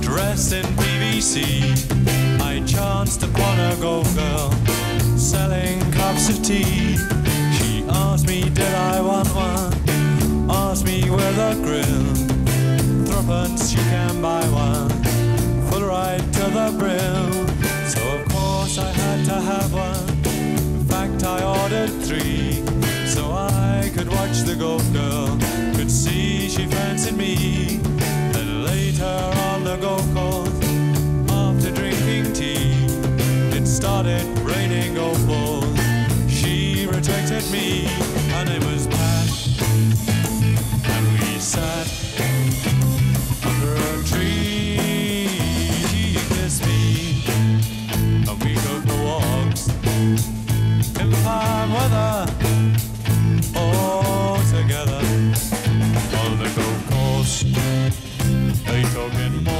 dressed in PVC, I chanced upon a golf girl of tea. She asked me, did I want one? Asked me with a grin. Threepence, you can buy one. Full right to the brim. So of course I had to have one. In fact, I ordered three. So I could watch the golf girl, could see she fancied me. Then later on the golf course, after drinking tea, it started raining golf balls. She rejected me, her name was Pat, and we sat under a tree. She kissed me, and we took the walks in fine weather all together on the golf course. They talking most.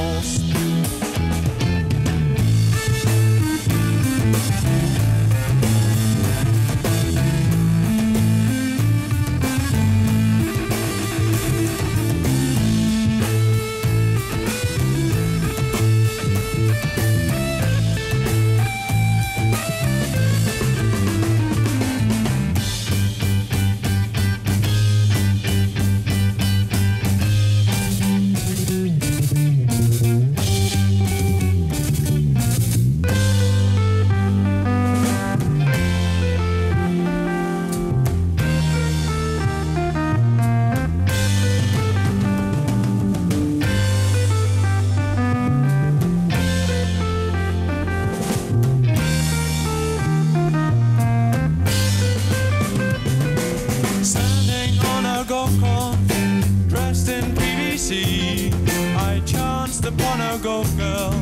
PVC, I chanced upon a golf girl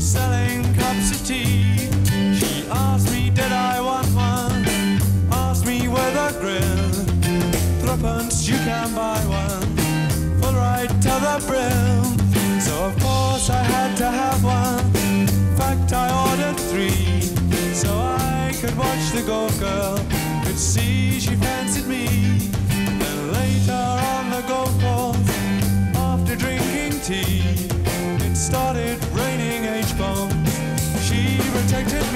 selling cups of tea. She asked me, did I want one? Asked me with a grin. Threepence, you can buy one. Full right to the brim. So of course I had to have one. In fact, I ordered three. So I could watch the golf girl, could see she fancied me. Then later on the golf it started raining H-bombs. She rejected